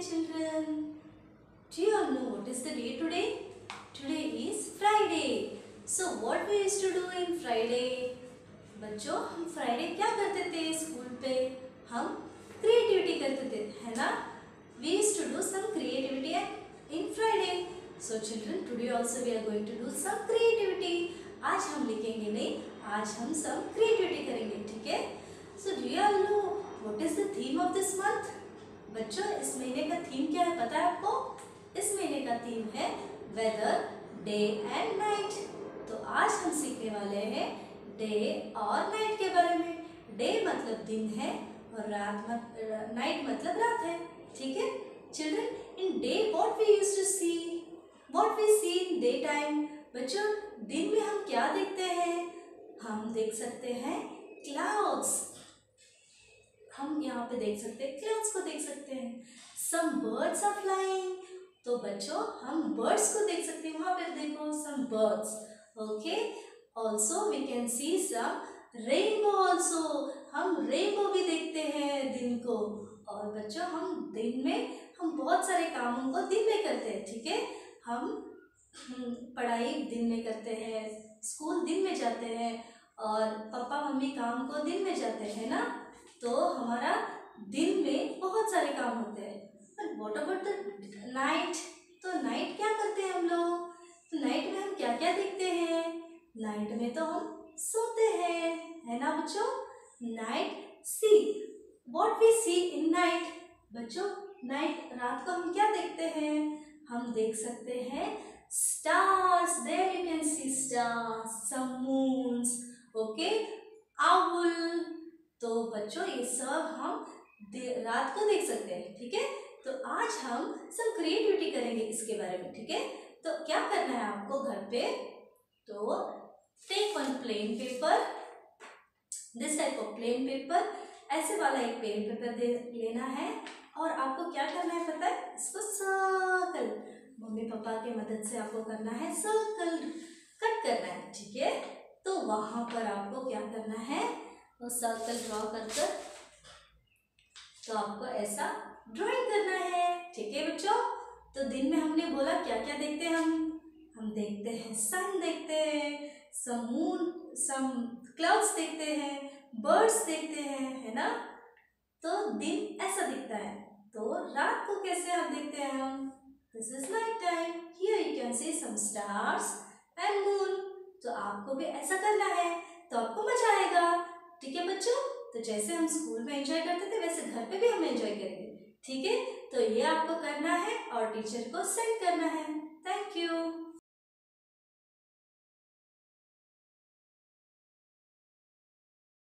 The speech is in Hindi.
children. Do you all know what is the day today? Today is Friday. So what we used to do in Friday? बच्चों, हम फ्राइडे क्या करते थे स्कूल पे हम क्रिएटिविटी करते थे, है ना we use to do some creativity in Friday so children today also we are going to do some creativity आज हम लिखेंगे नहीं, आज हम सम क्रिएटिविटी करेंगे, ठीक है so do you all know what is the theme of this month बच्चों, इस महीने का थीम क्या है पता है आपको? इस महीने का थीम है वेदर डे एंड नाइट तो आज हम सीखने वाले हैं डे और नाइट के बारे में। डे मतलब दिन है और रात मत नाइट मतलब रात है। ठीक है? Children in day what we use to see what we see in day time बच्चों, दिन में हम क्या देखते हैं? हम देख सकते हैं क्लाउड्स यहाँ पे देख सकते हैं क्लाउड्स को देख सकते हैं। सम बर्ड्स आर फ्लाइंग तो बच्चों हम बर्ड्स को देख सकते हैं। वहाँ पे देखो some birds okay also we can see some rainbow also हम रेनबो भी देखते हैं दिन को। और बच्चों हम दिन में हम बहुत सारे कामों को दिन में करते हैं ठीक है? हम हम्म, पढ़ाई दिन में करते हैं स्कूल दिन में जाते हैं और पापा मम्मी काम को दिन में जाते हैं ना? तो हमारा दिन में बहुत सारे काम होते हैं। But what about the night तो नाइट क्या करते हैं हम लोग? तो नाइट में हम क्या क्या देखते हैं? नाइट में तो हम सोते हैं, है ना बच्चों? Night see what we see in night बच्चों नाइट रात को हम क्या देखते हैं? हम देख सकते हैं stars, there you can see stars, some moons, okay? owl तो बच्चों, ये सब हम रात को देख सकते हैं, ठीक है? तो आज हम सब क्रिएटिविटी करेंगे इसके बारे में, ठीक है? तो क्या करना है आपको घर पे? तो take one plain paper this type of plain paper ऐसे वाला एक प्लेन पेपर दे, लेना है। और आपको क्या करना है पता है? इसको सर्कल मम्मी पापा के मदद से आपको करना है सर्कल कट करना है, ठीक है? तो वहाँ पर आपको क्या करना है? वो सर्कल ड्रॉ कर कर तो आपको ऐसा ड्राइंग करना है। ठीक है बच्चों? तो दिन में हमने बोला क्या क्या देखते हैं हम? हम देखते हैं सन देखते हैं सम मून सम क्लाउड्स देखते हैं बर्ड्स देखते हैं, है ना? तो दिन ऐसा दिखता है। तो रात को कैसे हम देखते हैं हम? This is night time here you can see some stars and moon तो आपको भी ऐसा करना है तो आपको मज़ा आएगा। ठीक है बच्चों? तो जैसे हम स्कूल में एंजॉय करते थे, वैसे घर पे भी हम एंजॉय करेंगे ठीक है? तो ये आपको करना है और टीचर को सेंड करना है। Thank you